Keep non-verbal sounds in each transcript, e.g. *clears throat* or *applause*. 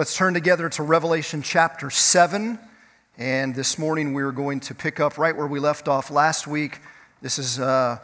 Let's turn together to Revelation chapter 7. And this morning we're going to pick up right where we left off last week. This is uh,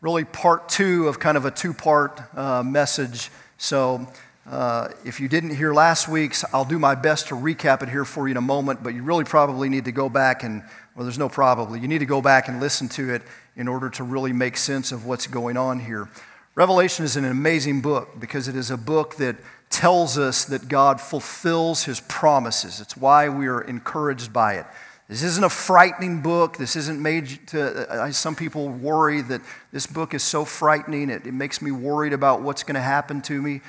really part two of kind of a two part uh, message. So uh, if you didn't hear last week's, I'll do my best to recap it here for you in a moment, but you really probably need to go back and, well, there's no probably, you need to go back and listen to it in order to really make sense of what's going on here. Revelation is an amazing book because it is a book that tells us that God fulfills his promises. It's why we are encouraged by it. This isn't a frightening book. This isn't made to, uh, some people worry that this book is so frightening, it, it makes me worried about what's going to happen to me.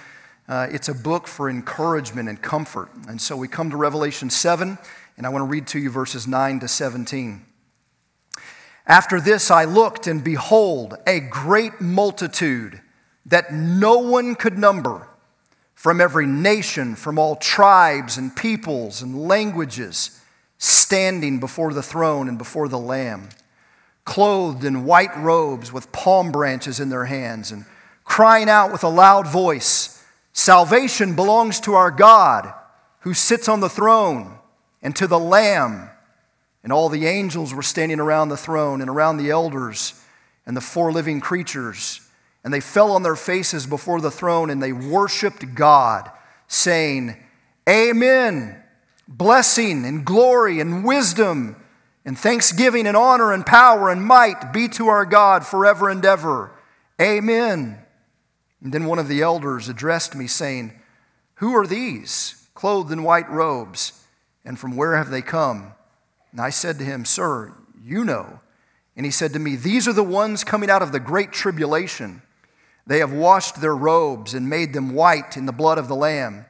Uh, it's a book for encouragement and comfort. And so we come to Revelation 7, and I want to read to you verses 9 to 17. After this, I looked, and behold, a great multitude that no one could number from every nation, from all tribes and peoples and languages, standing before the throne and before the Lamb, clothed in white robes with palm branches in their hands, and crying out with a loud voice Salvation belongs to our God who sits on the throne and to the Lamb. And all the angels were standing around the throne and around the elders and the four living creatures and they fell on their faces before the throne and they worshiped God, saying, Amen. Blessing and glory and wisdom and thanksgiving and honor and power and might be to our God forever and ever. Amen. And then one of the elders addressed me, saying, Who are these, clothed in white robes, and from where have they come? And I said to him, Sir, you know. And he said to me, These are the ones coming out of the great tribulation. They have washed their robes and made them white in the blood of the Lamb.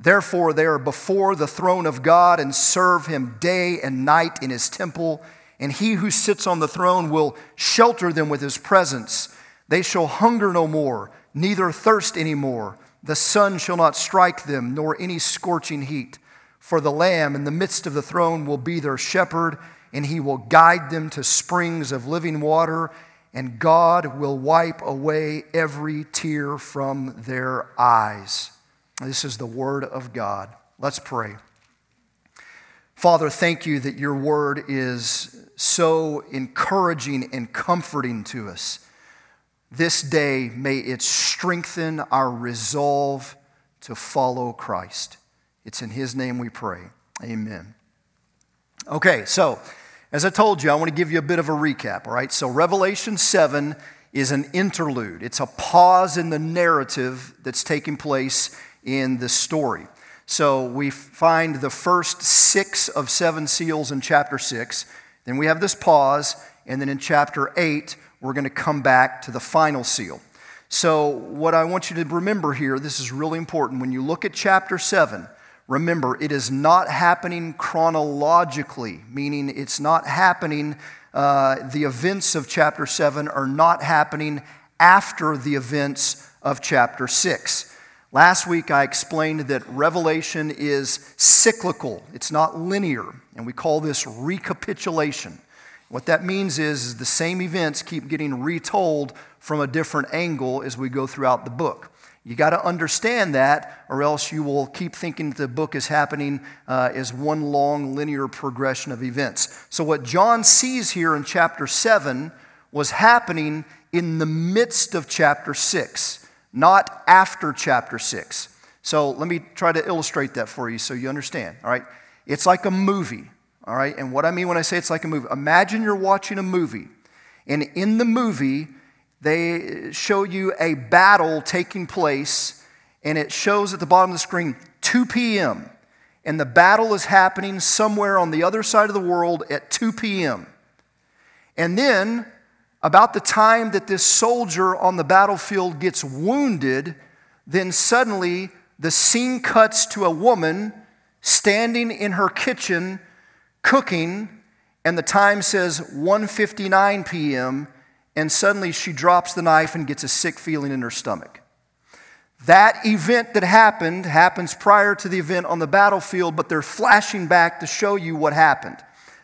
Therefore, they are before the throne of God and serve him day and night in his temple. And he who sits on the throne will shelter them with his presence. They shall hunger no more, neither thirst any more. The sun shall not strike them, nor any scorching heat. For the Lamb in the midst of the throne will be their shepherd, and he will guide them to springs of living water and God will wipe away every tear from their eyes. This is the word of God. Let's pray. Father, thank you that your word is so encouraging and comforting to us. This day, may it strengthen our resolve to follow Christ. It's in his name we pray. Amen. Okay, so as I told you, I want to give you a bit of a recap, all right? So, Revelation 7 is an interlude, it's a pause in the narrative that's taking place in the story. So, we find the first six of seven seals in chapter 6. Then we have this pause, and then in chapter 8, we're going to come back to the final seal. So, what I want you to remember here, this is really important. When you look at chapter 7, Remember, it is not happening chronologically, meaning it's not happening, uh, the events of chapter 7 are not happening after the events of chapter 6. Last week I explained that Revelation is cyclical, it's not linear, and we call this recapitulation. What that means is, is the same events keep getting retold from a different angle as we go throughout the book. You got to understand that, or else you will keep thinking the book is happening uh, as one long linear progression of events. So, what John sees here in chapter 7 was happening in the midst of chapter 6, not after chapter 6. So, let me try to illustrate that for you so you understand. All right? It's like a movie. All right? And what I mean when I say it's like a movie, imagine you're watching a movie, and in the movie, they show you a battle taking place, and it shows at the bottom of the screen 2 p.m. And the battle is happening somewhere on the other side of the world at 2 p.m. And then, about the time that this soldier on the battlefield gets wounded, then suddenly the scene cuts to a woman standing in her kitchen cooking, and the time says 1:59 p.m and suddenly she drops the knife and gets a sick feeling in her stomach. That event that happened happens prior to the event on the battlefield, but they're flashing back to show you what happened.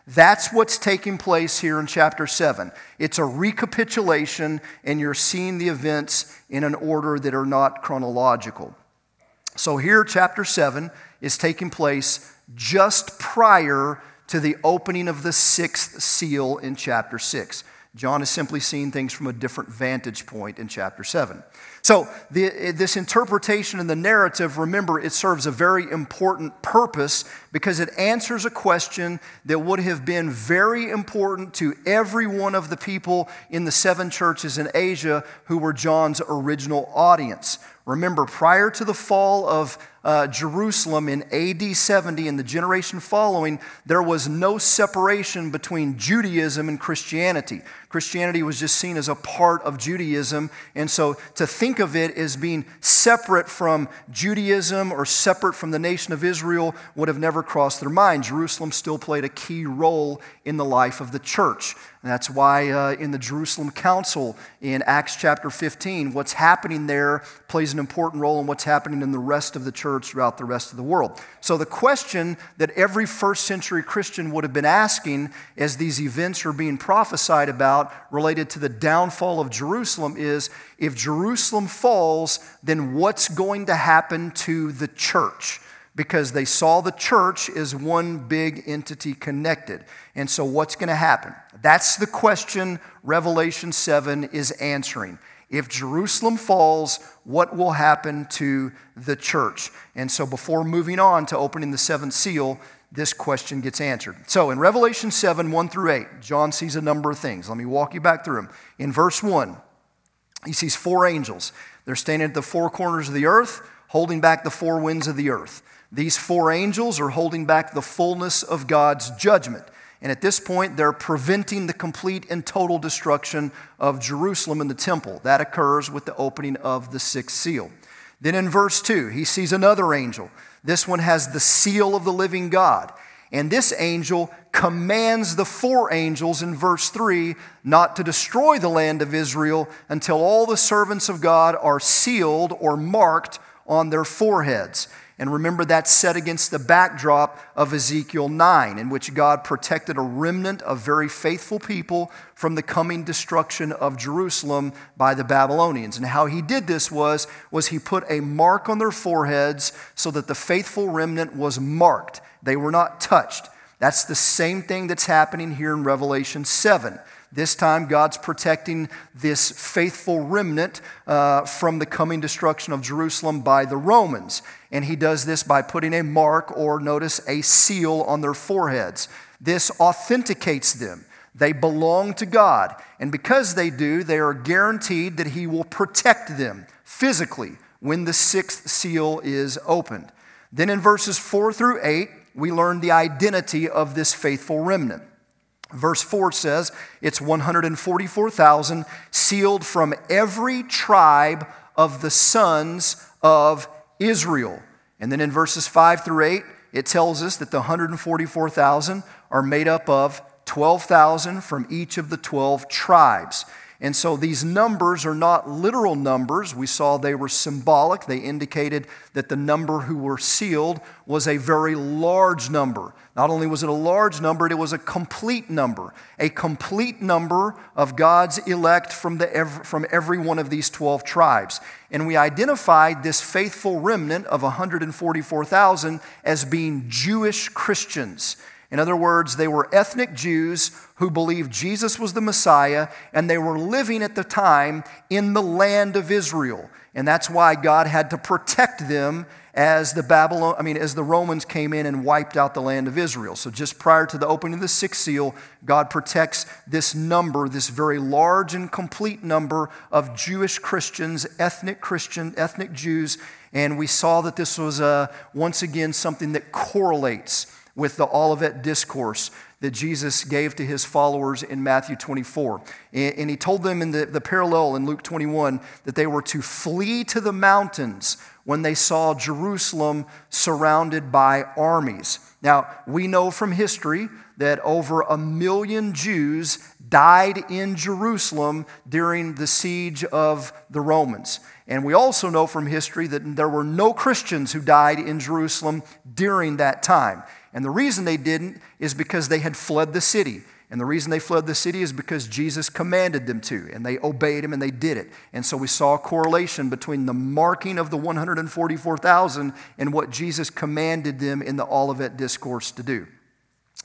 That's what's taking place here in chapter 7. It's a recapitulation, and you're seeing the events in an order that are not chronological. So, here, chapter 7 is taking place just prior to the opening of the sixth seal in chapter 6. John is simply seeing things from a different vantage point in chapter 7. So, the, this interpretation in the narrative, remember, it serves a very important purpose because it answers a question that would have been very important to every one of the people in the seven churches in Asia who were John's original audience. Remember, prior to the fall of uh, Jerusalem in AD 70 and the generation following, there was no separation between Judaism and Christianity. Christianity was just seen as a part of Judaism. And so to think of it as being separate from Judaism or separate from the nation of Israel would have never crossed their mind. Jerusalem still played a key role in the life of the church. And that's why uh, in the Jerusalem Council in Acts chapter 15, what's happening there plays an important role in what's happening in the rest of the church throughout the rest of the world. So, the question that every first century Christian would have been asking as these events are being prophesied about related to the downfall of Jerusalem is if Jerusalem falls, then what's going to happen to the church? because they saw the church as one big entity connected. And so, what's going to happen? That's the question Revelation 7 is answering. If Jerusalem falls, what will happen to the church? And so, before moving on to opening the seventh seal, this question gets answered. So, in Revelation 7 1 through 8, John sees a number of things. Let me walk you back through them. In verse 1, he sees four angels. They're standing at the four corners of the earth, holding back the four winds of the earth. These four angels are holding back the fullness of God's judgment. And at this point, they're preventing the complete and total destruction of Jerusalem and the temple. That occurs with the opening of the sixth seal. Then in verse 2, he sees another angel. This one has the seal of the living God. And this angel commands the four angels in verse 3 not to destroy the land of Israel until all the servants of God are sealed or marked on their foreheads. And remember, that's set against the backdrop of Ezekiel 9, in which God protected a remnant of very faithful people from the coming destruction of Jerusalem by the Babylonians. And how he did this was, was he put a mark on their foreheads so that the faithful remnant was marked. They were not touched. That's the same thing that's happening here in Revelation 7. This time, God's protecting this faithful remnant uh, from the coming destruction of Jerusalem by the Romans. And he does this by putting a mark or, notice, a seal on their foreheads. This authenticates them. They belong to God. And because they do, they are guaranteed that he will protect them physically when the sixth seal is opened. Then in verses 4 through 8, we learn the identity of this faithful remnant. Verse 4 says it's 144,000 sealed from every tribe of the sons of Israel. And then in verses 5 through 8, it tells us that the 144,000 are made up of 12,000 from each of the 12 tribes. And so these numbers are not literal numbers. We saw they were symbolic. They indicated that the number who were sealed was a very large number. Not only was it a large number, it was a complete number. A complete number of God's elect from, the, from every one of these 12 tribes. And we identified this faithful remnant of 144,000 as being Jewish Christians. In other words, they were ethnic Jews who believed Jesus was the Messiah, and they were living at the time in the land of Israel. And that's why God had to protect them as the Babylon, I mean, as the Romans came in and wiped out the land of Israel. So just prior to the opening of the sixth seal, God protects this number, this very large and complete number of Jewish Christians, ethnic Christian, ethnic Jews. And we saw that this was uh, once again something that correlates with the Olivet discourse that Jesus gave to his followers in Matthew 24. And he told them in the, the parallel in Luke 21 that they were to flee to the mountains when they saw Jerusalem surrounded by armies. Now, we know from history that over a million Jews died in Jerusalem during the siege of the Romans. And we also know from history that there were no Christians who died in Jerusalem during that time. And the reason they didn't is because they had fled the city. And the reason they fled the city is because Jesus commanded them to, and they obeyed him and they did it. And so we saw a correlation between the marking of the 144,000 and what Jesus commanded them in the Olivet Discourse to do.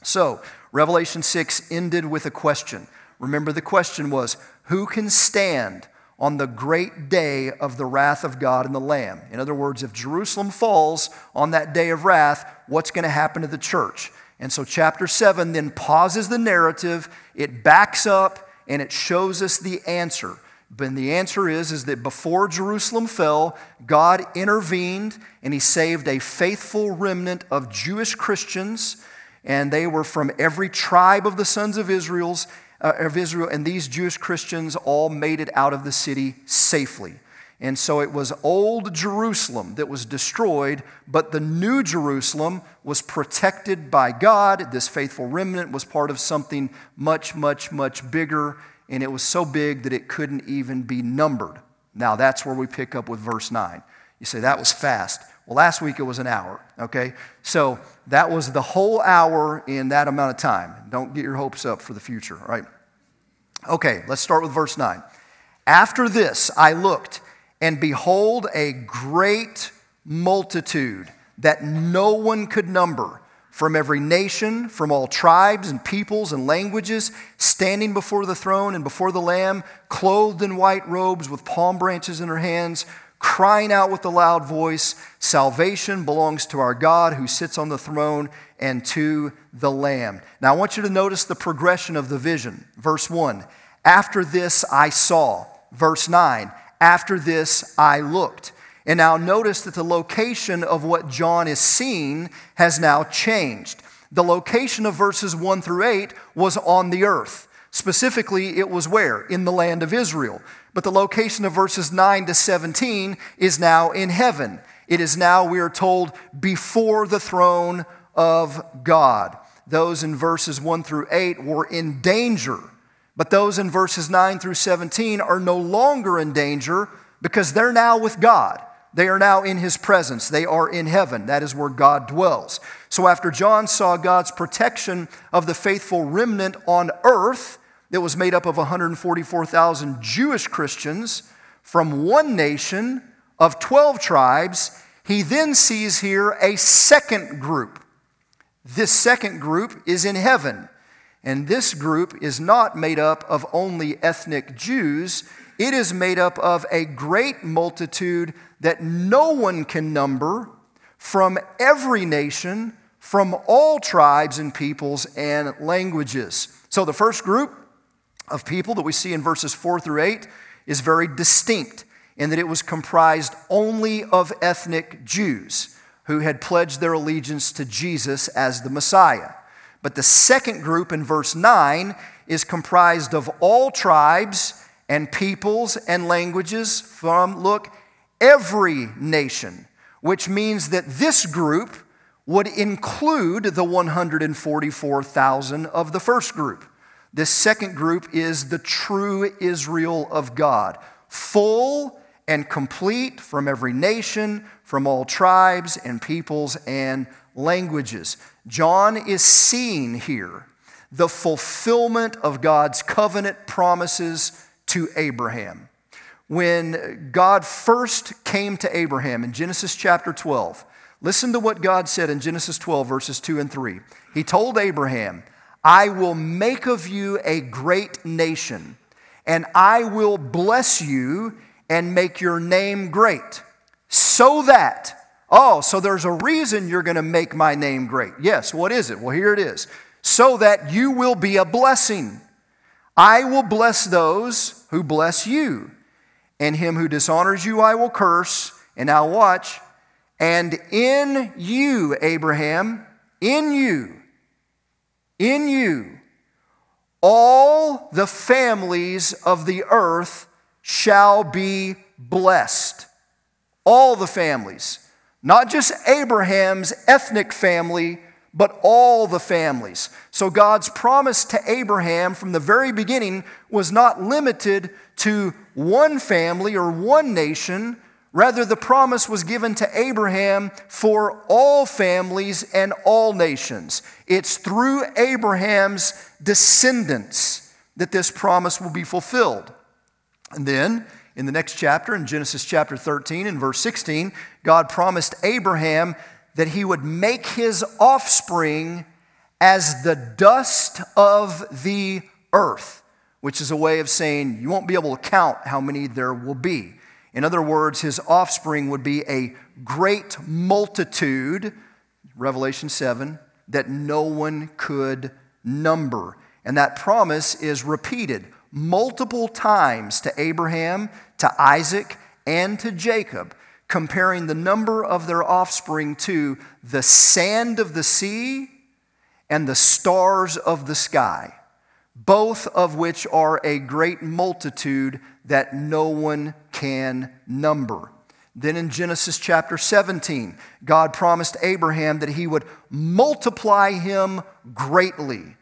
So, Revelation 6 ended with a question. Remember, the question was Who can stand on the great day of the wrath of God and the Lamb? In other words, if Jerusalem falls on that day of wrath, what's going to happen to the church? And so, chapter 7 then pauses the narrative, it backs up, and it shows us the answer. But the answer is, is that before Jerusalem fell, God intervened and he saved a faithful remnant of Jewish Christians, and they were from every tribe of the sons of Israel's uh, of Israel, and these Jewish Christians all made it out of the city safely. And so it was old Jerusalem that was destroyed, but the new Jerusalem was protected by God. This faithful remnant was part of something much, much, much bigger, and it was so big that it couldn't even be numbered. Now that's where we pick up with verse 9. You say, that was fast. Well, last week it was an hour, okay? So that was the whole hour in that amount of time. Don't get your hopes up for the future, right? Okay, let's start with verse 9. After this, I looked and behold, a great multitude that no one could number from every nation, from all tribes and peoples and languages, standing before the throne and before the Lamb, clothed in white robes with palm branches in their hands, crying out with a loud voice Salvation belongs to our God who sits on the throne and to the Lamb. Now, I want you to notice the progression of the vision. Verse 1 After this I saw. Verse 9 after this, I looked. And now notice that the location of what John is seeing has now changed. The location of verses 1 through 8 was on the earth. Specifically, it was where? In the land of Israel. But the location of verses 9 to 17 is now in heaven. It is now, we are told, before the throne of God. Those in verses 1 through 8 were in danger but those in verses 9 through 17 are no longer in danger because they're now with God. They are now in his presence. They are in heaven. That is where God dwells. So after John saw God's protection of the faithful remnant on earth, that was made up of 144,000 Jewish Christians from one nation of 12 tribes, he then sees here a second group. This second group is in heaven. And this group is not made up of only ethnic Jews, it is made up of a great multitude that no one can number from every nation, from all tribes and peoples and languages. So the first group of people that we see in verses 4 through 8 is very distinct in that it was comprised only of ethnic Jews who had pledged their allegiance to Jesus as the Messiah. But the second group in verse 9 is comprised of all tribes and peoples and languages from, look, every nation, which means that this group would include the 144,000 of the first group. This second group is the true Israel of God, full and complete from every nation, from all tribes and peoples and languages. John is seeing here the fulfillment of God's covenant promises to Abraham. When God first came to Abraham in Genesis chapter 12, listen to what God said in Genesis 12, verses 2 and 3. He told Abraham, I will make of you a great nation, and I will bless you and make your name great, so that Oh, so there's a reason you're going to make my name great. Yes, what is it? Well, here it is. So that you will be a blessing. I will bless those who bless you, and him who dishonors you I will curse. And now watch. And in you, Abraham, in you, in you, all the families of the earth shall be blessed. All the families. Not just Abraham's ethnic family, but all the families. So God's promise to Abraham from the very beginning was not limited to one family or one nation. Rather, the promise was given to Abraham for all families and all nations. It's through Abraham's descendants that this promise will be fulfilled. And then, in the next chapter, in Genesis chapter 13 and verse 16, God promised Abraham that he would make his offspring as the dust of the earth, which is a way of saying you won't be able to count how many there will be. In other words, his offspring would be a great multitude, Revelation 7, that no one could number. And that promise is repeated multiple times to Abraham, to Isaac, and to Jacob, comparing the number of their offspring to the sand of the sea and the stars of the sky, both of which are a great multitude that no one can number. Then in Genesis chapter 17, God promised Abraham that he would multiply him greatly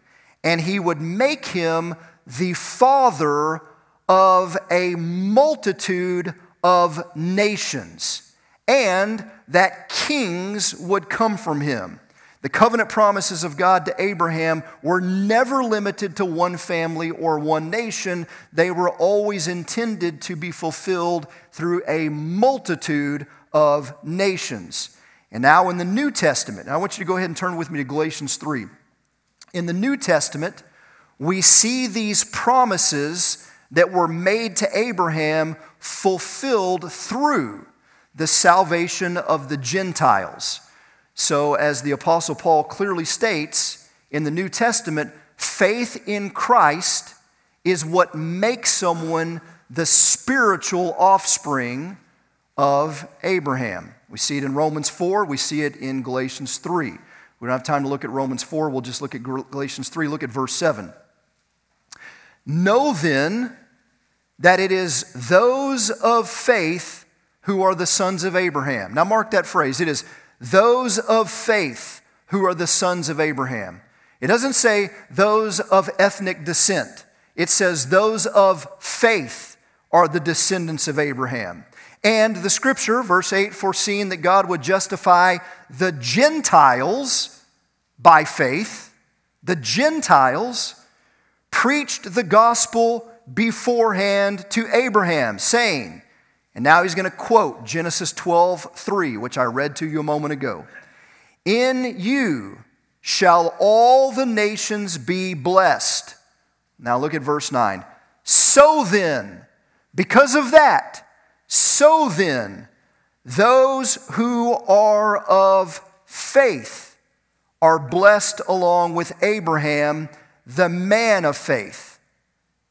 and he would make him the father of a multitude of nations, and that kings would come from him. The covenant promises of God to Abraham were never limited to one family or one nation. They were always intended to be fulfilled through a multitude of nations. And now in the New Testament, I want you to go ahead and turn with me to Galatians 3. In the New Testament, we see these promises that were made to Abraham fulfilled through the salvation of the Gentiles. So, as the Apostle Paul clearly states in the New Testament, faith in Christ is what makes someone the spiritual offspring of Abraham. We see it in Romans 4, we see it in Galatians 3. We don't have time to look at Romans 4, we'll just look at Galatians 3. Look at verse 7. Know then that it is those of faith who are the sons of Abraham. Now, mark that phrase. It is those of faith who are the sons of Abraham. It doesn't say those of ethnic descent, it says those of faith are the descendants of Abraham. And the scripture, verse 8, foreseeing that God would justify the Gentiles by faith, the Gentiles preached the gospel beforehand to Abraham, saying, and now he's going to quote Genesis 12, 3, which I read to you a moment ago. In you shall all the nations be blessed. Now look at verse 9. So then, because of that, so then, those who are of faith are blessed along with Abraham, the man of faith.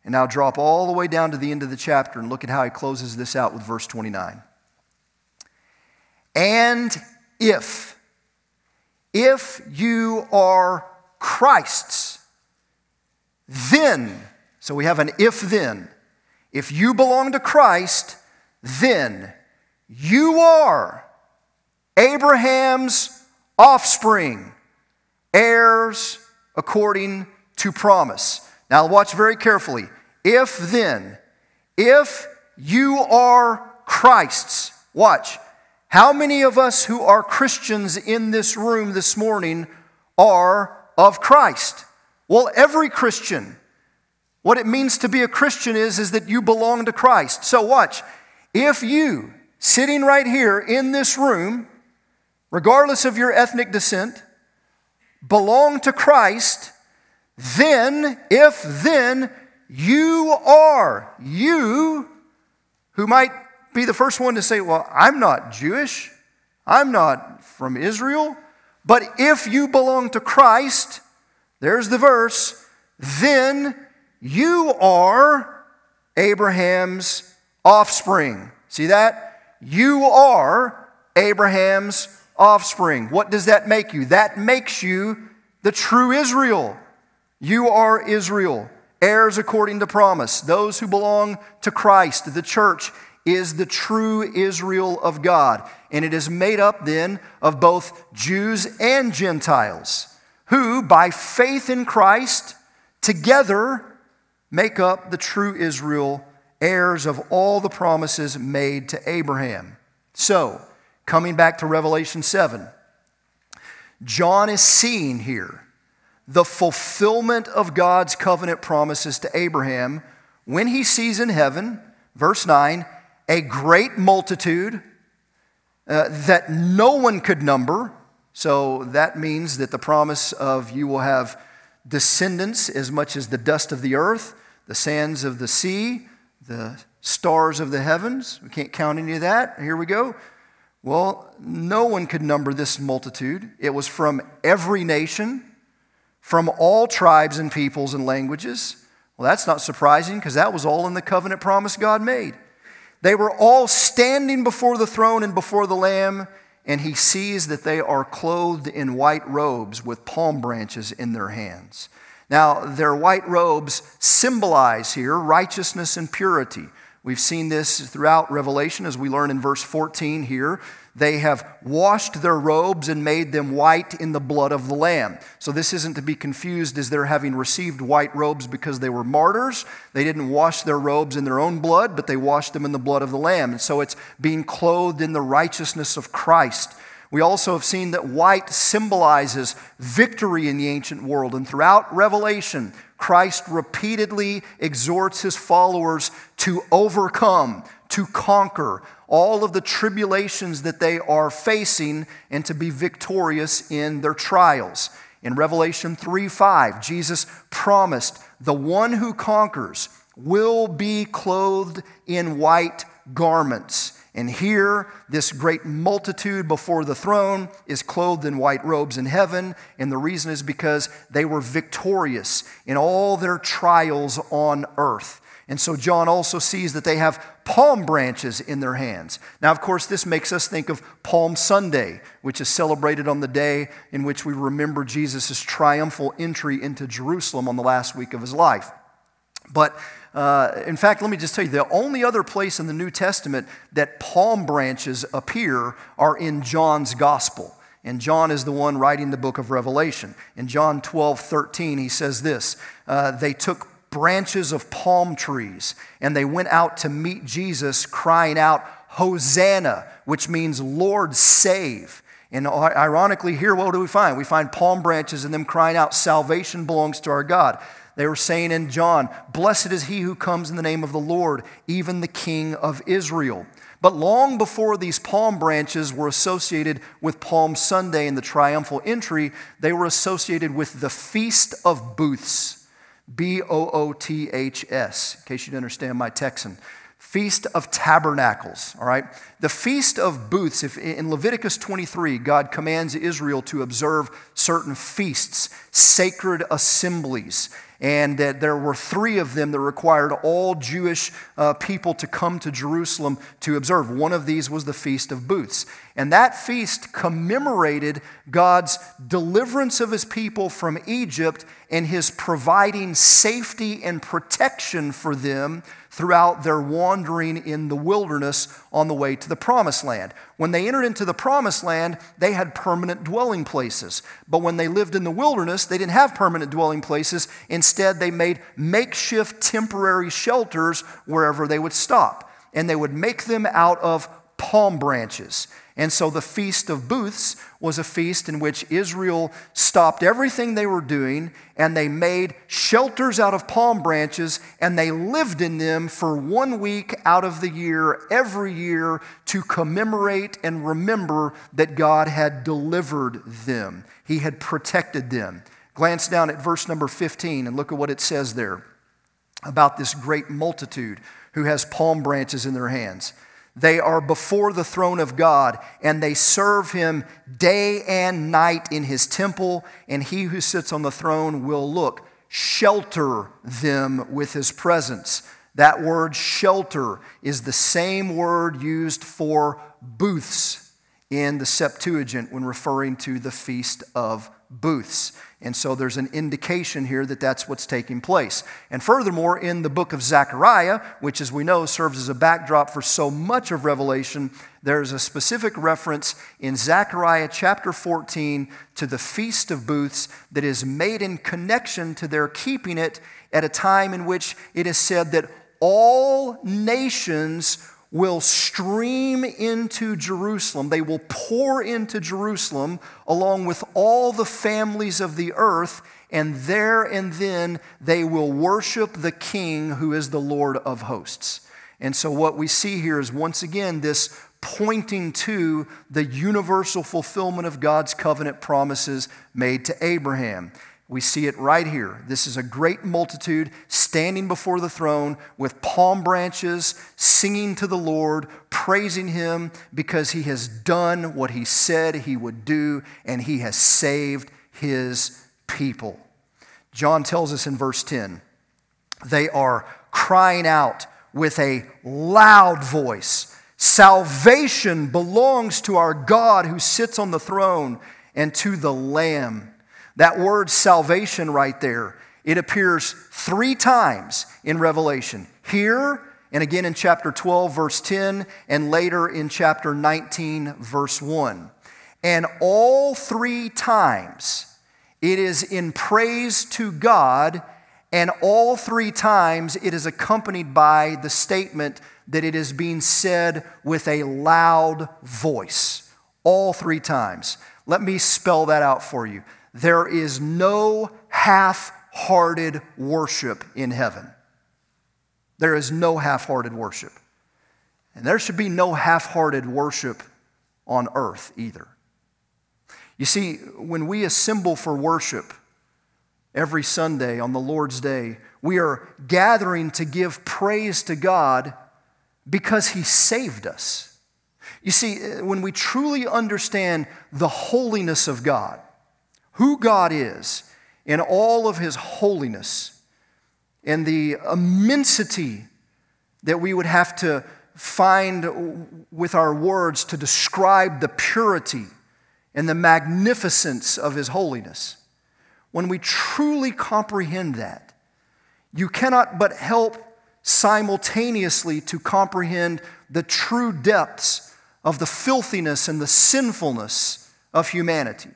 And now drop all the way down to the end of the chapter and look at how he closes this out with verse 29. And if, if you are Christ's, then, so we have an if then, if you belong to Christ, then you are Abraham's offspring, heirs according to promise. Now, watch very carefully. If then, if you are Christ's, watch, how many of us who are Christians in this room this morning are of Christ? Well, every Christian. What it means to be a Christian is, is that you belong to Christ. So, watch. If you, sitting right here in this room, regardless of your ethnic descent, belong to Christ, then, if then, you are, you who might be the first one to say, Well, I'm not Jewish, I'm not from Israel, but if you belong to Christ, there's the verse, then you are Abraham's offspring. See that? You are Abraham's offspring. What does that make you? That makes you the true Israel. You are Israel, heirs according to promise. Those who belong to Christ, the church, is the true Israel of God. And it is made up then of both Jews and Gentiles, who, by faith in Christ, together make up the true Israel, heirs of all the promises made to Abraham. So, coming back to Revelation 7, John is seeing here the fulfillment of God's covenant promises to Abraham when he sees in heaven, verse 9, a great multitude uh, that no one could number. So that means that the promise of you will have descendants as much as the dust of the earth, the sands of the sea, the stars of the heavens. We can't count any of that. Here we go. Well, no one could number this multitude. It was from every nation, from all tribes and peoples and languages. Well, that's not surprising because that was all in the covenant promise God made. They were all standing before the throne and before the Lamb, and he sees that they are clothed in white robes with palm branches in their hands. Now, their white robes symbolize here righteousness and purity. We've seen this throughout Revelation as we learn in verse 14 here. They have washed their robes and made them white in the blood of the Lamb. So, this isn't to be confused as they're having received white robes because they were martyrs. They didn't wash their robes in their own blood, but they washed them in the blood of the Lamb. And so, it's being clothed in the righteousness of Christ. We also have seen that white symbolizes victory in the ancient world. And throughout Revelation, Christ repeatedly exhorts his followers to overcome, to conquer all of the tribulations that they are facing and to be victorious in their trials. In Revelation 3 5, Jesus promised the one who conquers will be clothed in white garments. And here, this great multitude before the throne is clothed in white robes in heaven. And the reason is because they were victorious in all their trials on earth. And so John also sees that they have palm branches in their hands. Now, of course, this makes us think of Palm Sunday, which is celebrated on the day in which we remember Jesus' triumphal entry into Jerusalem on the last week of his life. But uh, in fact, let me just tell you the only other place in the New Testament that palm branches appear are in John's gospel. And John is the one writing the book of Revelation. In John 12, 13, he says this uh, They took branches of palm trees, and they went out to meet Jesus, crying out, Hosanna, which means Lord, save. And ironically, here, what do we find? We find palm branches and them crying out, Salvation belongs to our God. They were saying in John, Blessed is he who comes in the name of the Lord, even the King of Israel. But long before these palm branches were associated with Palm Sunday and the triumphal entry, they were associated with the Feast of Booths. B O O T H S, in case you didn't understand my Texan. Feast of Tabernacles, all right? The Feast of Booths, if in Leviticus 23, God commands Israel to observe certain feasts, sacred assemblies and that there were three of them that required all Jewish uh, people to come to Jerusalem to observe. One of these was the Feast of Booths. And that feast commemorated God's deliverance of his people from Egypt and his providing safety and protection for them throughout their wandering in the wilderness on the way to the promised land. When they entered into the promised land, they had permanent dwelling places. But when they lived in the wilderness, they didn't have permanent dwelling places. Instead, they made makeshift temporary shelters wherever they would stop. And they would make them out of palm branches. And so the Feast of Booths was a feast in which Israel stopped everything they were doing and they made shelters out of palm branches and they lived in them for one week out of the year, every year, to commemorate and remember that God had delivered them. He had protected them. Glance down at verse number 15 and look at what it says there about this great multitude who has palm branches in their hands. They are before the throne of God, and they serve him day and night in his temple, and he who sits on the throne will look, shelter them with his presence. That word shelter is the same word used for booths in the Septuagint when referring to the Feast of Booths. And so there's an indication here that that's what's taking place. And furthermore, in the book of Zechariah, which as we know serves as a backdrop for so much of Revelation, there's a specific reference in Zechariah chapter 14 to the Feast of Booths that is made in connection to their keeping it at a time in which it is said that all nations will stream into Jerusalem. They will pour into Jerusalem along with all the families of the earth, and there and then they will worship the King who is the Lord of hosts. And so, what we see here is once again this pointing to the universal fulfillment of God's covenant promises made to Abraham. We see it right here. This is a great multitude standing before the throne with palm branches, singing to the Lord, praising Him because He has done what He said He would do and He has saved His people. John tells us in verse 10 they are crying out with a loud voice Salvation belongs to our God who sits on the throne and to the Lamb. That word salvation right there, it appears three times in Revelation. Here, and again in chapter 12, verse 10, and later in chapter 19, verse 1. And all three times, it is in praise to God, and all three times it is accompanied by the statement that it is being said with a loud voice. All three times. Let me spell that out for you. There is no half hearted worship in heaven. There is no half hearted worship. And there should be no half hearted worship on earth either. You see, when we assemble for worship every Sunday on the Lord's Day, we are gathering to give praise to God because He saved us. You see, when we truly understand the holiness of God, who God is in all of his holiness and the immensity that we would have to find with our words to describe the purity and the magnificence of his holiness. When we truly comprehend that, you cannot but help simultaneously to comprehend the true depths of the filthiness and the sinfulness of humanity.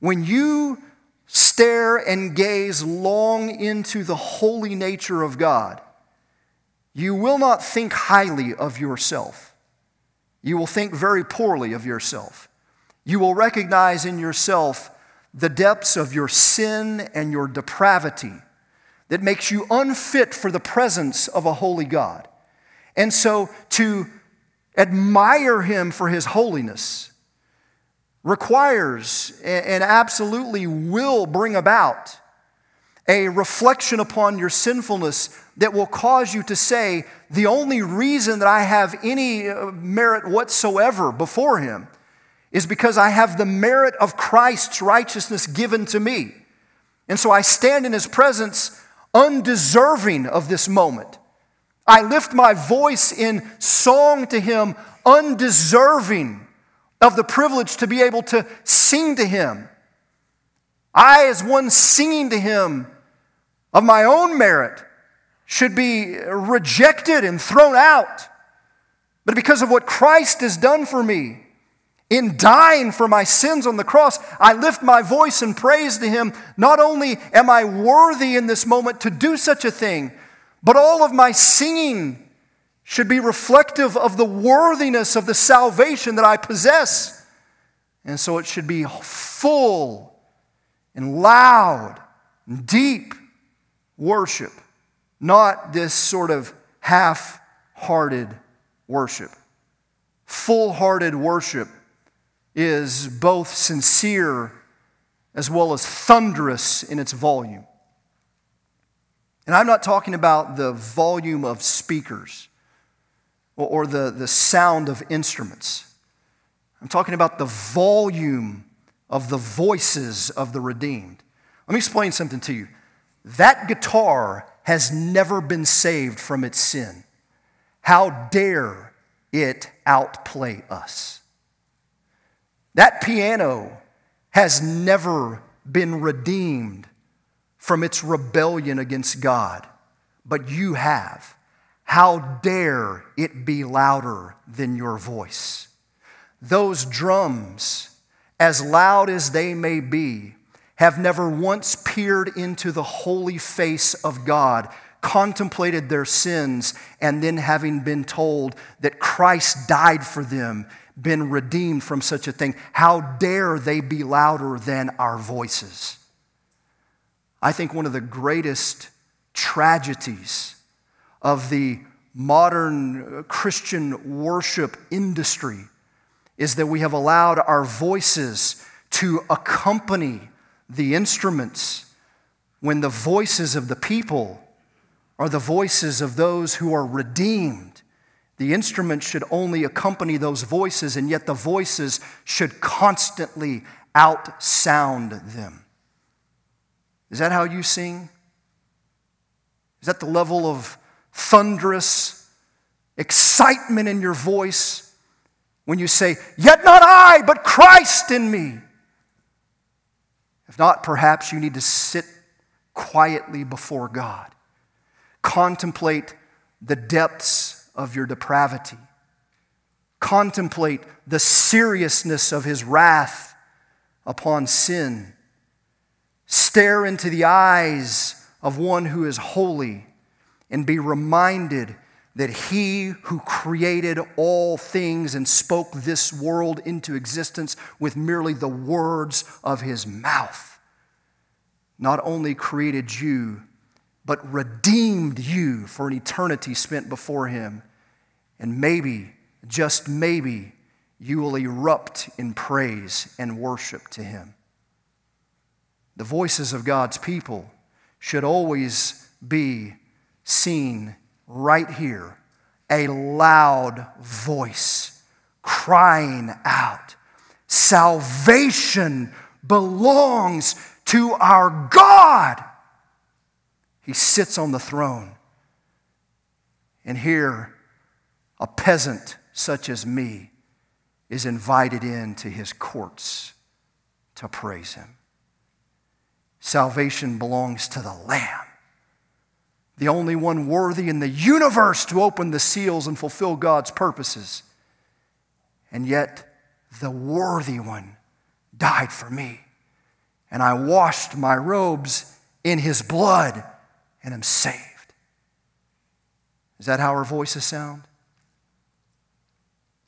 When you stare and gaze long into the holy nature of God, you will not think highly of yourself. You will think very poorly of yourself. You will recognize in yourself the depths of your sin and your depravity that makes you unfit for the presence of a holy God. And so to admire Him for His holiness requires and absolutely will bring about a reflection upon your sinfulness that will cause you to say, The only reason that I have any uh, merit whatsoever before Him is because I have the merit of Christ's righteousness given to me. And so I stand in His presence undeserving of this moment. I lift my voice in song to Him, undeserving of the privilege to be able to sing to Him. I, as one singing to Him of my own merit, should be rejected and thrown out. But because of what Christ has done for me, in dying for my sins on the cross, I lift my voice and praise to Him. Not only am I worthy in this moment to do such a thing, but all of my singing should be reflective of the worthiness of the salvation that I possess. And so it should be full and loud and deep worship, not this sort of half hearted worship. Full hearted worship is both sincere as well as thunderous in its volume. And I'm not talking about the volume of speakers or, the, the sound of instruments. I'm talking about the volume of the voices of the redeemed. Let me explain something to you. That guitar has never been saved from its sin. How dare it outplay us? That piano has never been redeemed from its rebellion against God, but you have. How dare it be louder than your voice? Those drums, as loud as they may be, have never once peered into the holy face of God, contemplated their sins, and then having been told that Christ died for them, been redeemed from such a thing, how dare they be louder than our voices? I think one of the greatest tragedies of the modern Christian worship industry is that we have allowed our voices to accompany the instruments when the voices of the people are the voices of those who are redeemed. The instruments should only accompany those voices, and yet the voices should constantly outsound them. Is that how you sing? Is that the level of thunderous excitement in your voice when you say, Yet not I, but Christ in me? If not, perhaps you need to sit quietly before God, contemplate the depths of your depravity, contemplate the seriousness of His wrath upon sin, stare into the eyes of one who is holy and be reminded that he who created all things and spoke this world into existence with merely the words of his mouth not only created you, but redeemed you for an eternity spent before him. And maybe, just maybe, you will erupt in praise and worship to him. The voices of God's people should always be seen right here a loud voice crying out Salvation belongs to our God. He sits on the throne. And here, a peasant such as me is invited into his courts to praise him. Salvation belongs to the Lamb the only one worthy in the universe to open the seals and fulfill God's purposes. And yet, the worthy one died for me. And I washed my robes in his blood and am saved. Is that how our voices sound?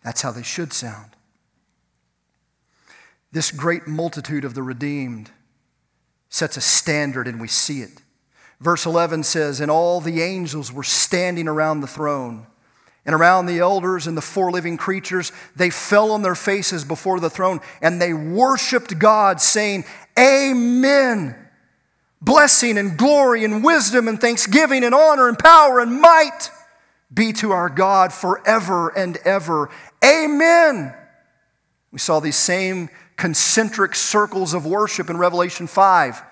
That's how they should sound. This great multitude of the redeemed sets a standard, and we see it. Verse 11 says, And all the angels were standing around the throne. And around the elders and the four living creatures, they fell on their faces before the throne and they worshiped God, saying, Amen. Blessing and glory and wisdom and thanksgiving and honor and power and might be to our God forever and ever. Amen. We saw these same concentric circles of worship in Revelation 5.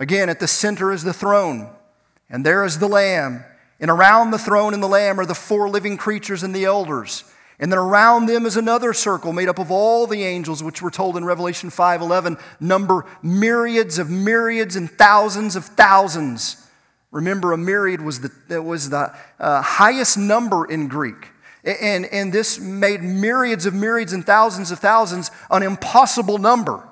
Again, at the center is the throne, and there is the Lamb. And around the throne and the Lamb are the four living creatures and the elders. And then around them is another circle made up of all the angels, which we're told in Revelation 5:11 number myriads of myriads and thousands of thousands. Remember, a myriad was the, was the uh, highest number in Greek. And, and this made myriads of myriads and thousands of thousands an impossible number.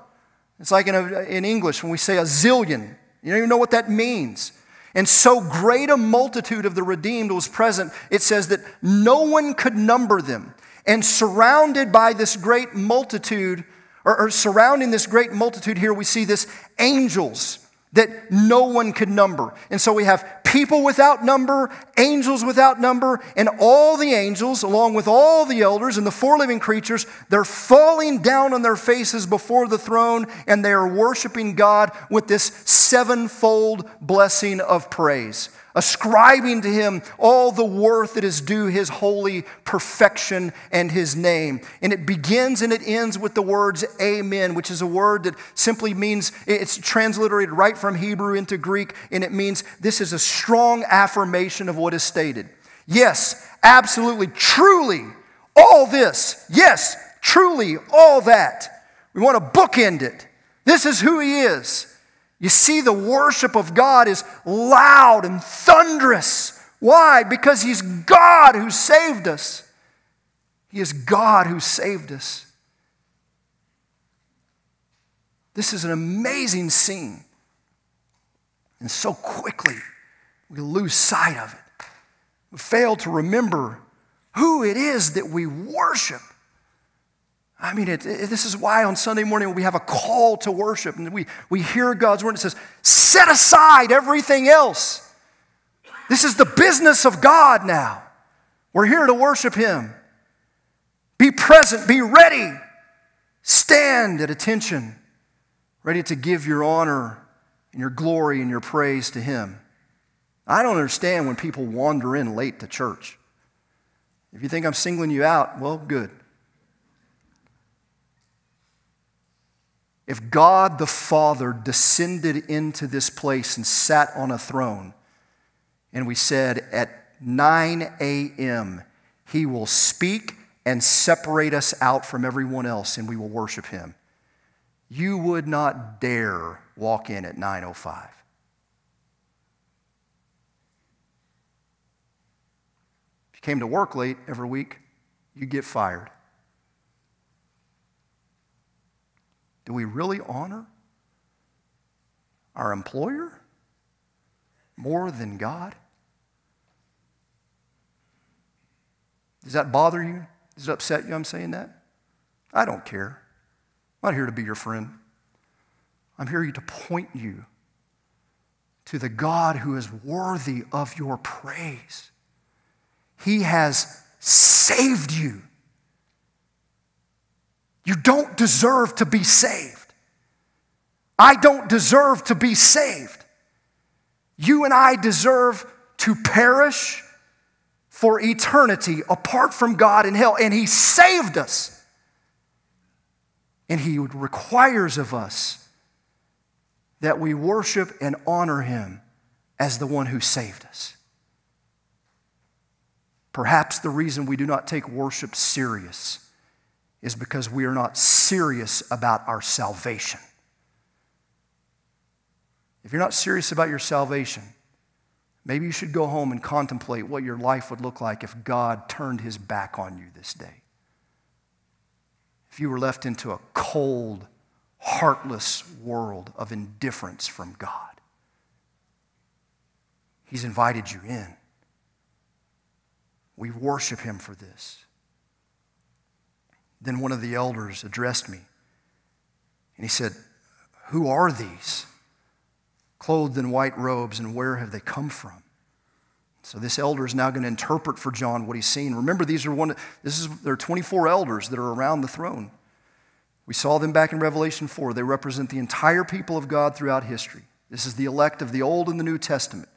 It's like in, a, in English when we say a zillion. You don't even know what that means. And so great a multitude of the redeemed was present, it says that no one could number them. And surrounded by this great multitude, or, or surrounding this great multitude here, we see this angels that no one could number. And so we have people without number, angels without number, and all the angels, along with all the elders and the four living creatures, they're falling down on their faces before the throne and they are worshiping God with this sevenfold blessing of praise ascribing to him all the worth that is due his holy perfection and his name. And it begins and it ends with the words amen, which is a word that simply means it's transliterated right from Hebrew into Greek, and it means this is a strong affirmation of what is stated. Yes, absolutely, truly, all this. Yes, truly, all that. We want to bookend it. This is who he is. You see, the worship of God is loud and thunderous. Why? Because He's God who saved us. He is God who saved us. This is an amazing scene. And so quickly, we lose sight of it. We fail to remember who it is that we worship. I mean, it, it, this is why on Sunday morning we have a call to worship and we, we hear God's word it says, set aside everything else. This is the business of God now. We're here to worship Him. Be present, be ready, stand at attention, ready to give your honor and your glory and your praise to Him. I don't understand when people wander in late to church. If you think I'm singling you out, well, good. If God the Father descended into this place and sat on a throne, and we said at 9 a.m., He will speak and separate us out from everyone else, and we will worship Him, you would not dare walk in at 9.05. If you came to work late every week, you get fired. Do we really honor our employer more than God? Does that bother you? Does it upset you I'm saying that? I don't care. I'm not here to be your friend. I'm here to point you to the God who is worthy of your praise. He has saved you. You don't deserve to be saved. I don't deserve to be saved. You and I deserve to perish for eternity apart from God in hell, and He saved us. And He requires of us that we worship and honor Him as the one who saved us. Perhaps the reason we do not take worship serious is because we are not serious about our salvation. If you're not serious about your salvation, maybe you should go home and contemplate what your life would look like if God turned his back on you this day. If you were left into a cold, heartless world of indifference from God. He's invited you in. We worship him for this. Then one of the elders addressed me and he said, Who are these? Clothed in white robes, and where have they come from? So this elder is now going to interpret for John what he's seen. Remember, these are one. This is there are 24 elders that are around the throne. We saw them back in Revelation 4. They represent the entire people of God throughout history. This is the elect of the Old and the New Testament.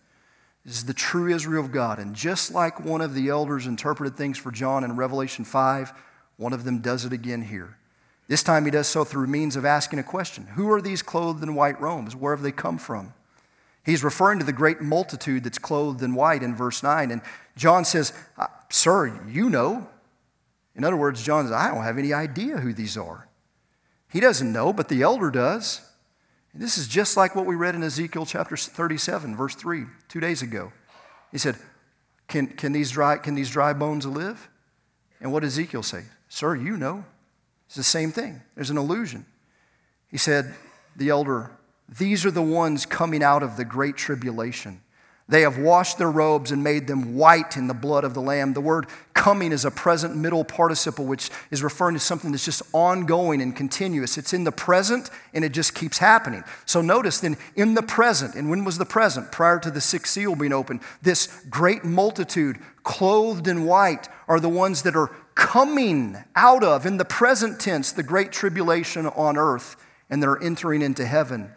This is the true Israel of God. And just like one of the elders interpreted things for John in Revelation 5, one of them does it again here. This time he does so through means of asking a question Who are these clothed in white robes? Where have they come from? He's referring to the great multitude that's clothed in white in verse 9. And John says, Sir, you know. In other words, John says, I don't have any idea who these are. He doesn't know, but the elder does. And this is just like what we read in Ezekiel chapter 37, verse 3, two days ago. He said, Can, can, these, dry, can these dry bones live? And what did Ezekiel say? Sir, you know. It's the same thing. There's an illusion. He said, The elder, these are the ones coming out of the great tribulation. They have washed their robes and made them white in the blood of the Lamb. The word coming is a present middle participle, which is referring to something that's just ongoing and continuous. It's in the present and it just keeps happening. So notice then, in the present, and when was the present? Prior to the sixth seal being opened, this great multitude, clothed in white, are the ones that are coming out of, in the present tense, the great tribulation on earth, and they're entering into heaven,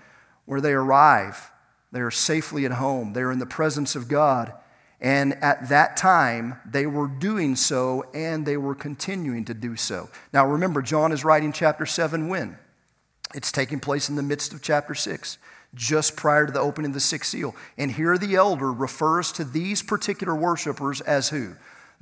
where they arrive. They are safely at home. They are in the presence of God. And at that time, they were doing so and they were continuing to do so. Now, remember, John is writing chapter 7 when? It's taking place in the midst of chapter 6, just prior to the opening of the sixth seal. And here the elder refers to these particular worshipers as who?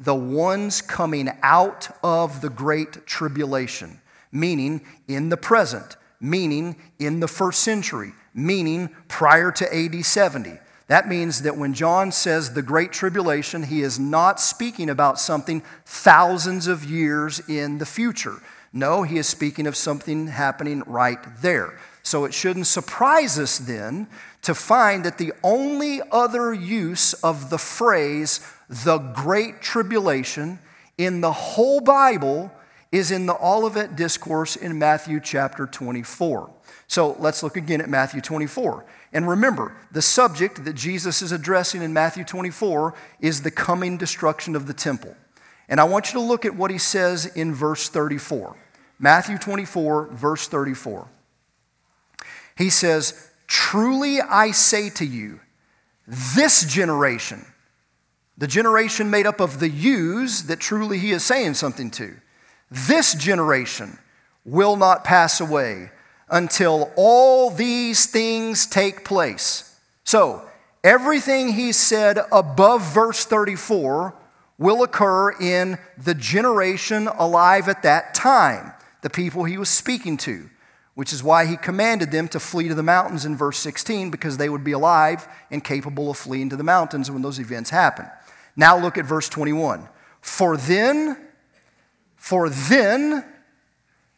The ones coming out of the great tribulation, meaning in the present, meaning in the first century, meaning prior to AD 70. That means that when John says the Great Tribulation, he is not speaking about something thousands of years in the future. No, he is speaking of something happening right there. So it shouldn't surprise us then to find that the only other use of the phrase the Great Tribulation in the whole Bible is in the Olivet Discourse in Matthew chapter 24. So let's look again at Matthew 24. And remember, the subject that Jesus is addressing in Matthew 24 is the coming destruction of the temple. And I want you to look at what he says in verse 34. Matthew 24, verse 34. He says, Truly I say to you, this generation, the generation made up of the yous that truly he is saying something to, this generation will not pass away until all these things take place. So, everything he said above verse 34 will occur in the generation alive at that time, the people he was speaking to, which is why he commanded them to flee to the mountains in verse 16, because they would be alive and capable of fleeing to the mountains when those events happen. Now look at verse 21. For then, for then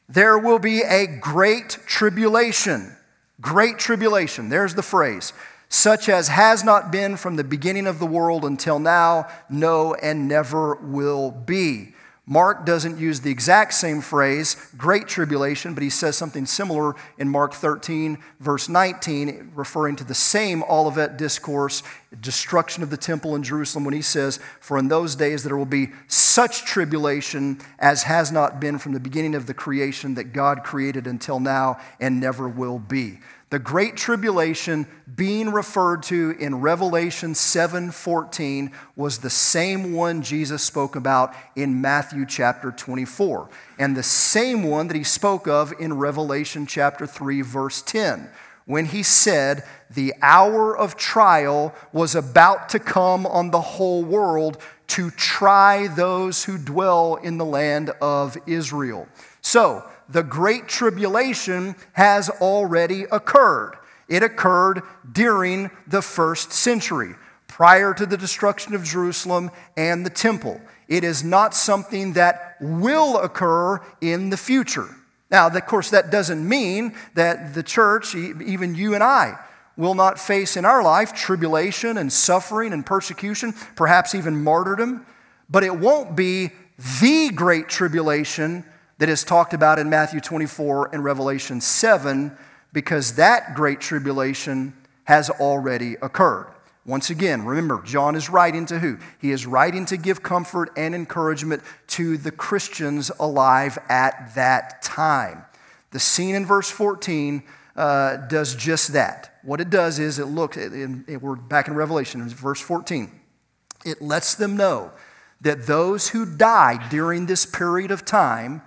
there will be a great tribulation. Great tribulation. There's the phrase such as has not been from the beginning of the world until now, no, and never will be. Mark doesn't use the exact same phrase, great tribulation, but he says something similar in Mark 13, verse 19, referring to the same Olivet discourse, destruction of the temple in Jerusalem, when he says, For in those days there will be such tribulation as has not been from the beginning of the creation that God created until now and never will be. The great tribulation being referred to in Revelation 7:14 was the same one Jesus spoke about in Matthew chapter 24 and the same one that he spoke of in Revelation chapter 3 verse 10 when he said the hour of trial was about to come on the whole world to try those who dwell in the land of Israel. So, the Great Tribulation has already occurred. It occurred during the first century, prior to the destruction of Jerusalem and the temple. It is not something that will occur in the future. Now, of course, that doesn't mean that the church, even you and I, will not face in our life tribulation and suffering and persecution, perhaps even martyrdom, but it won't be the great tribulation that is talked about in Matthew 24 and Revelation 7 because that great tribulation has already occurred. Once again, remember, John is writing to who? He is writing to give comfort and encouragement to the Christians alive at that time. The scene in verse 14 uh, does just that. What it does is it looks, we're back in Revelation, verse 14. It lets them know that those who died during this period of time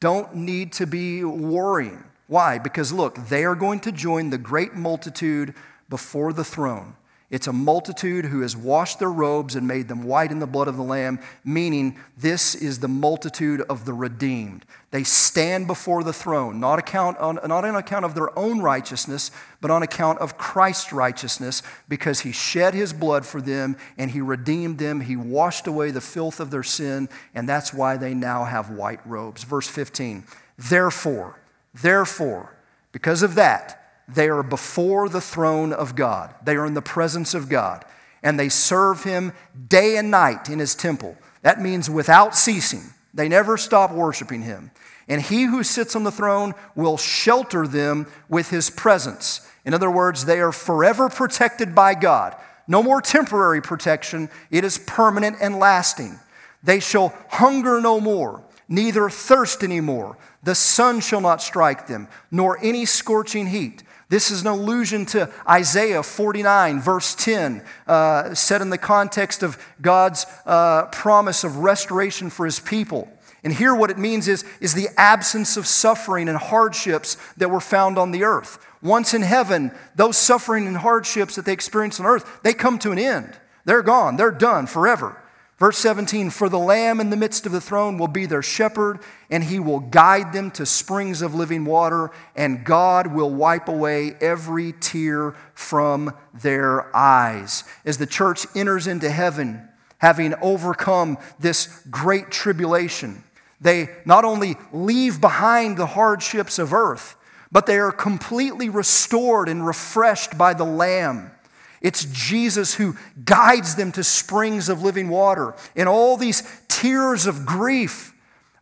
don't need to be worrying. Why? Because look, they are going to join the great multitude before the throne. It's a multitude who has washed their robes and made them white in the blood of the Lamb, meaning this is the multitude of the redeemed. They stand before the throne, not, account on, not on account of their own righteousness, but on account of Christ's righteousness, because he shed his blood for them and he redeemed them. He washed away the filth of their sin, and that's why they now have white robes. Verse 15 Therefore, therefore, because of that, they are before the throne of God. They are in the presence of God. And they serve Him day and night in His temple. That means without ceasing. They never stop worshiping Him. And He who sits on the throne will shelter them with His presence. In other words, they are forever protected by God. No more temporary protection, it is permanent and lasting. They shall hunger no more, neither thirst any more. The sun shall not strike them, nor any scorching heat. This is an allusion to Isaiah 49, verse 10, uh, set in the context of God's uh, promise of restoration for his people. And here, what it means is, is the absence of suffering and hardships that were found on the earth. Once in heaven, those suffering and hardships that they experienced on earth, they come to an end. They're gone, they're done forever. Verse 17 For the Lamb in the midst of the throne will be their shepherd, and he will guide them to springs of living water, and God will wipe away every tear from their eyes. As the church enters into heaven, having overcome this great tribulation, they not only leave behind the hardships of earth, but they are completely restored and refreshed by the Lamb. It's Jesus who guides them to springs of living water. And all these tears of grief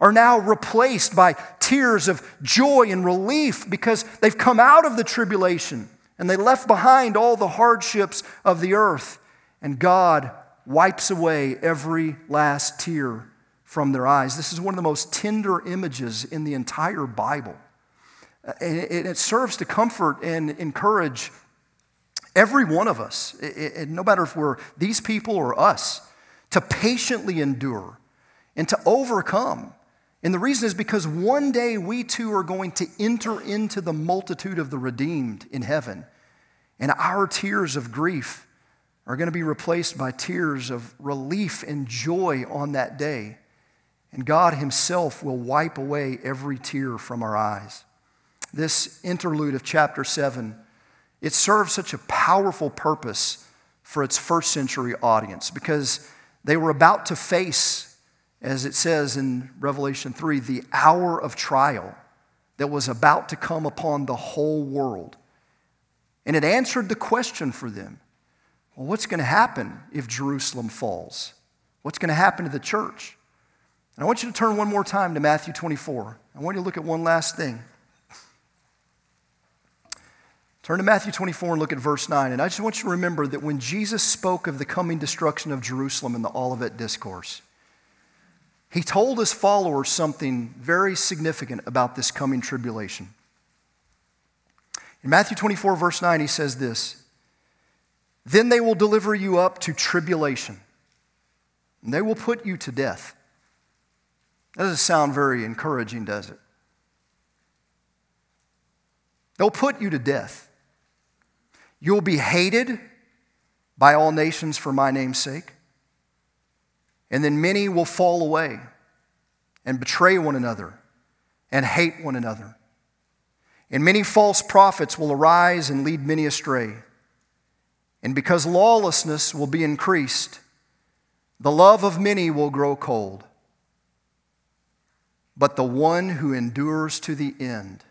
are now replaced by tears of joy and relief because they've come out of the tribulation and they left behind all the hardships of the earth. And God wipes away every last tear from their eyes. This is one of the most tender images in the entire Bible. And it serves to comfort and encourage every one of us, no matter if we're these people or us, to patiently endure and to overcome. And the reason is because one day we too are going to enter into the multitude of the redeemed in heaven. And our tears of grief are going to be replaced by tears of relief and joy on that day. And God Himself will wipe away every tear from our eyes this interlude of chapter 7, it served such a powerful purpose for its first century audience because they were about to face, as it says in Revelation 3, the hour of trial that was about to come upon the whole world. And it answered the question for them well, what's going to happen if Jerusalem falls? What's going to happen to the church? And I want you to turn one more time to Matthew 24. I want you to look at one last thing. Turn to Matthew 24 and look at verse 9. And I just want you to remember that when Jesus spoke of the coming destruction of Jerusalem in the Olivet Discourse, he told his followers something very significant about this coming tribulation. In Matthew 24, verse 9, he says this Then they will deliver you up to tribulation, and they will put you to death. That doesn't sound very encouraging, does it? They'll put you to death. You'll be hated by all nations for my name's sake. And then many will fall away and betray one another and hate one another. And many false prophets will arise and lead many astray. And because lawlessness will be increased, the love of many will grow cold. But the one who endures to the end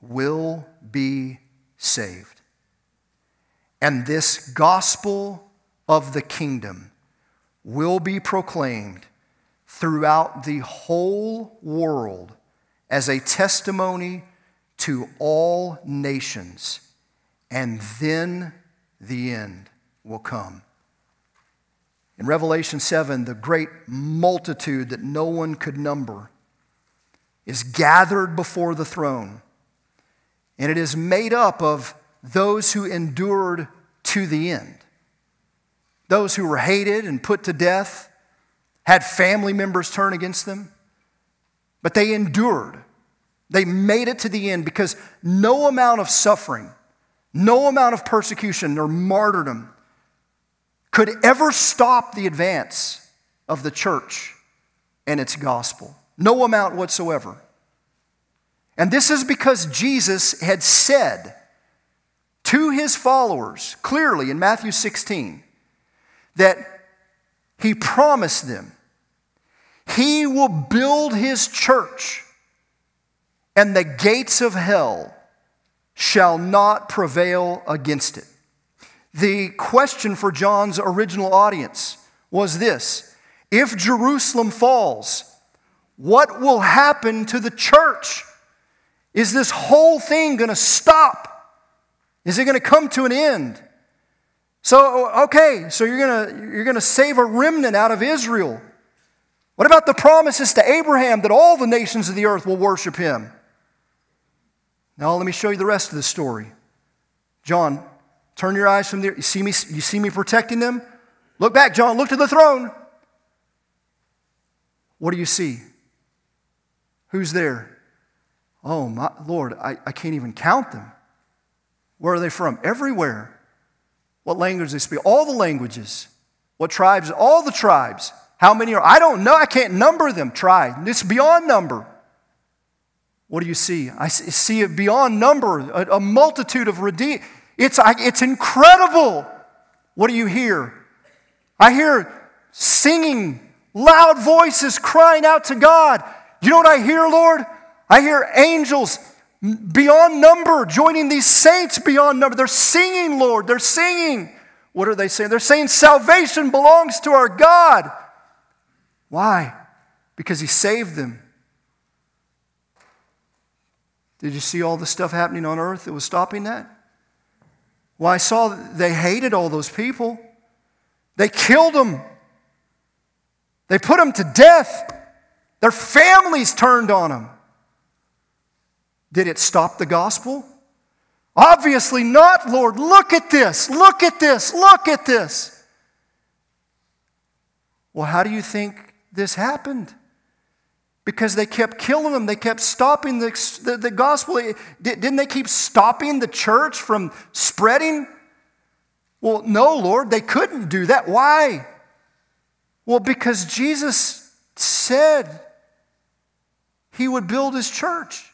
will be saved. And this gospel of the kingdom will be proclaimed throughout the whole world as a testimony to all nations, and then the end will come. In Revelation 7, the great multitude that no one could number is gathered before the throne, and it is made up of those who endured to the end. Those who were hated and put to death, had family members turn against them, but they endured. They made it to the end because no amount of suffering, no amount of persecution or martyrdom could ever stop the advance of the church and its gospel. No amount whatsoever. And this is because Jesus had said, to his followers clearly in Matthew 16 that he promised them he will build his church and the gates of hell shall not prevail against it. The question for John's original audience was this If Jerusalem falls, what will happen to the church? Is this whole thing going to stop? Is it going to come to an end? So, okay, so you're going to, you're going to save a remnant out of Israel. What about the promises to Abraham that all the nations of the earth will worship him? Now, let me show you the rest of the story. John, turn your eyes from there. You see me, you see me protecting them? Look back, John, look to the throne. What do you see? Who's there? Oh, my Lord, I, I can't even count them. Where are they from? Everywhere. What language they speak? All the languages. What tribes? All the tribes. How many are? I don't know. I can't number them. Try. It's beyond number. What do you see? I see it beyond number, a, a multitude of redeemed. It's, it's incredible. What do you hear? I hear singing, loud voices crying out to God. You know what I hear, Lord? I hear angels beyond number, joining these saints beyond number. They're singing, Lord. They're singing. What are they saying? They're saying salvation belongs to our God. Why? Because He saved them. Did you see all the stuff happening on earth that was stopping that? Well, I saw they hated all those people. They killed them. They put them to death. Their families turned on them. Did it stop the gospel? Obviously not, Lord. Look at this. Look at this. Look at this. Well, how do you think this happened? Because they kept killing them. They kept stopping the, the, the gospel. Didn't they keep stopping the church from spreading? Well, no, Lord, they couldn't do that. Why? Well, because Jesus said he would build his church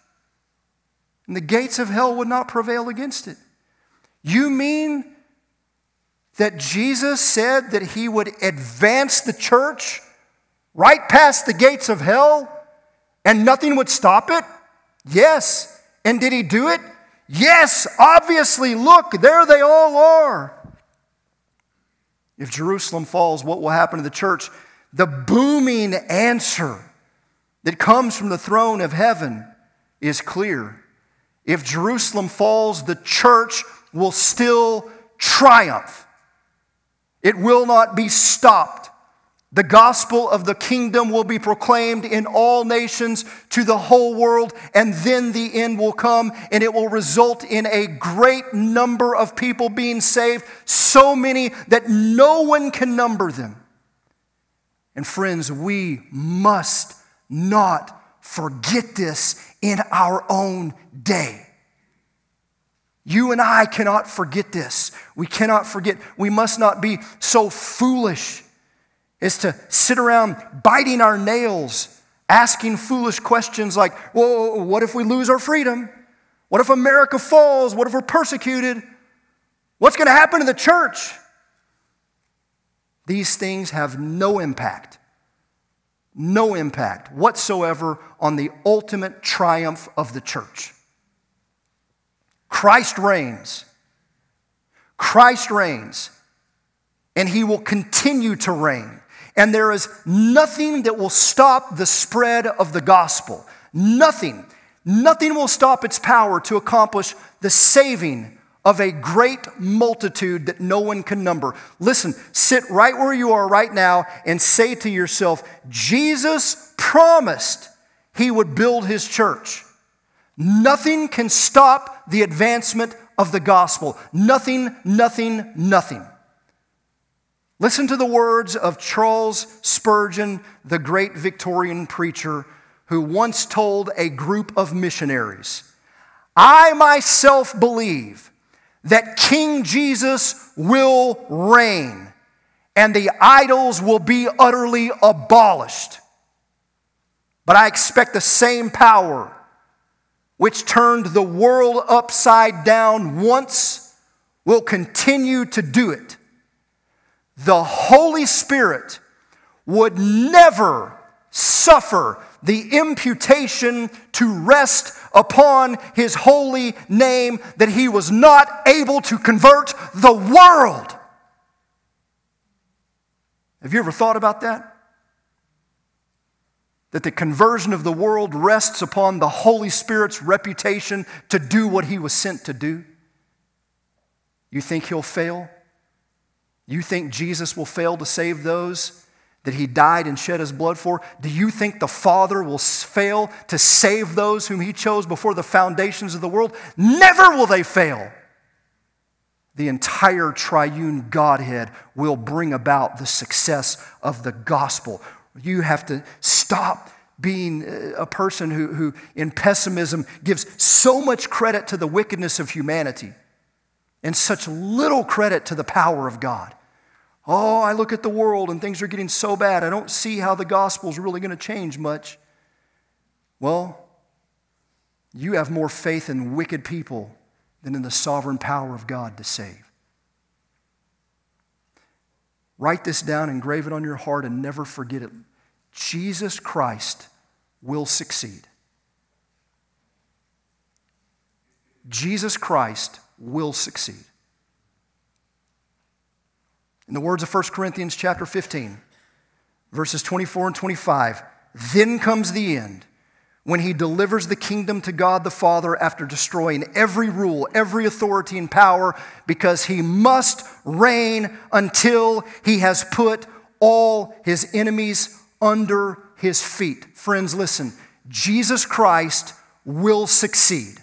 and the gates of hell would not prevail against it. You mean that Jesus said that he would advance the church right past the gates of hell and nothing would stop it? Yes. And did he do it? Yes, obviously. Look, there they all are. If Jerusalem falls, what will happen to the church? The booming answer that comes from the throne of heaven is clear. If Jerusalem falls, the church will still triumph. It will not be stopped. The gospel of the kingdom will be proclaimed in all nations to the whole world, and then the end will come, and it will result in a great number of people being saved, so many that no one can number them. And friends, we must not forget this in our own day. You and I cannot forget this. We cannot forget. We must not be so foolish as to sit around biting our nails, asking foolish questions like, well, what if we lose our freedom? What if America falls? What if we're persecuted? What's going to happen to the church? These things have no impact, no impact whatsoever on the ultimate triumph of the church. Christ reigns. Christ reigns, and he will continue to reign. And there is nothing that will stop the spread of the gospel. Nothing. Nothing will stop its power to accomplish the saving of a great multitude that no one can number. Listen, sit right where you are right now and say to yourself, Jesus promised he would build his church. Nothing can stop the advancement of the gospel. Nothing, nothing, nothing. Listen to the words of Charles Spurgeon, the great Victorian preacher, who once told a group of missionaries I myself believe that King Jesus will reign and the idols will be utterly abolished. But I expect the same power which turned the world upside down once, will continue to do it. The Holy Spirit would never suffer the imputation to rest upon his holy name that he was not able to convert the world. Have you ever thought about that? that the conversion of the world rests upon the Holy Spirit's reputation to do what he was sent to do? You think he'll fail? You think Jesus will fail to save those that he died and shed his blood for? Do you think the Father will fail to save those whom he chose before the foundations of the world? Never will they fail. The entire triune Godhead will bring about the success of the gospel. You have to stop being uh, a person who, who, in pessimism, gives so much credit to the wickedness of humanity and such little credit to the power of God. Oh, I look at the world and things are getting so bad. I don't see how the gospel is really going to change much. Well, you have more faith in wicked people than in the sovereign power of God to save. Write this down, engrave it on your heart, and never forget it. Jesus Christ will succeed. Jesus Christ will succeed. In the words of 1 Corinthians chapter 15, verses 24 and 25, then comes the end when he delivers the kingdom to God the Father after destroying every rule, every authority and power, because he must reign until he has put all his enemies under his feet. Friends, listen Jesus Christ will succeed.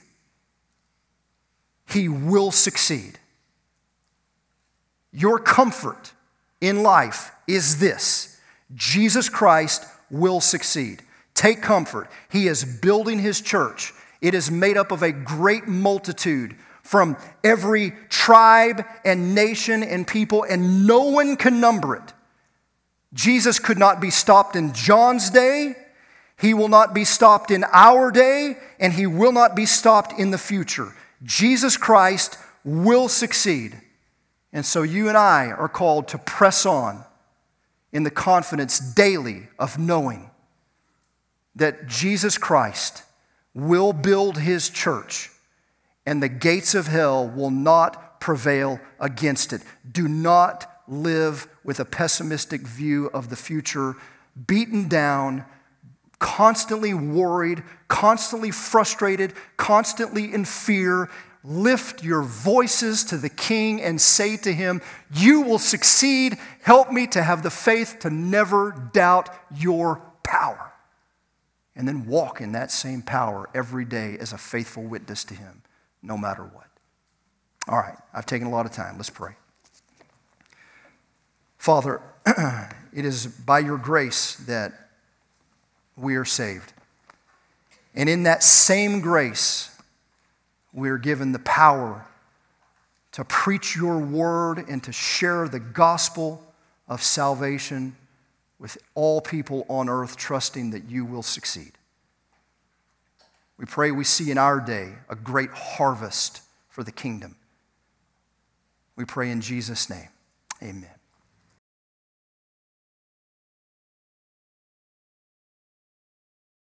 He will succeed. Your comfort in life is this Jesus Christ will succeed. Take comfort. He is building his church. It is made up of a great multitude from every tribe and nation and people, and no one can number it. Jesus could not be stopped in John's day. He will not be stopped in our day, and he will not be stopped in the future. Jesus Christ will succeed. And so you and I are called to press on in the confidence daily of knowing that Jesus Christ will build his church and the gates of hell will not prevail against it. Do not live with a pessimistic view of the future, beaten down, constantly worried, constantly frustrated, constantly in fear. Lift your voices to the King and say to him, You will succeed. Help me to have the faith to never doubt your power and then walk in that same power every day as a faithful witness to Him, no matter what. All right, I've taken a lot of time. Let's pray. Father, *clears throat* it is by your grace that we are saved. And in that same grace, we are given the power to preach your word and to share the gospel of salvation with all people on earth trusting that you will succeed. We pray we see in our day a great harvest for the kingdom. We pray in Jesus' name. Amen.